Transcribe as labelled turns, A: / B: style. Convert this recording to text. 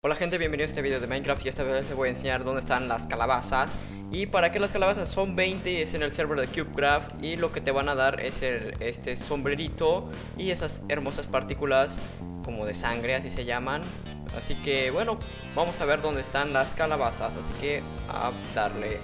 A: Hola gente, bienvenidos a este video de Minecraft y esta vez les voy a enseñar dónde están las calabazas. Y para qué las calabazas son 20, es en el server de CubeCraft Y lo que te van a dar es el, este sombrerito y esas hermosas partículas como de sangre, así se llaman. Así que bueno, vamos a ver dónde están las calabazas, así que a darle.